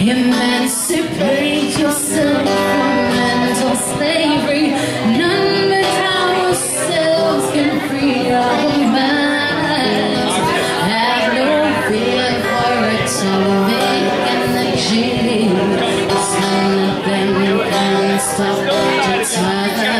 Emancipate yourself from mental slavery. None but ourselves can free our minds. Have no fear for atomic energy. It's nothing can stop the time.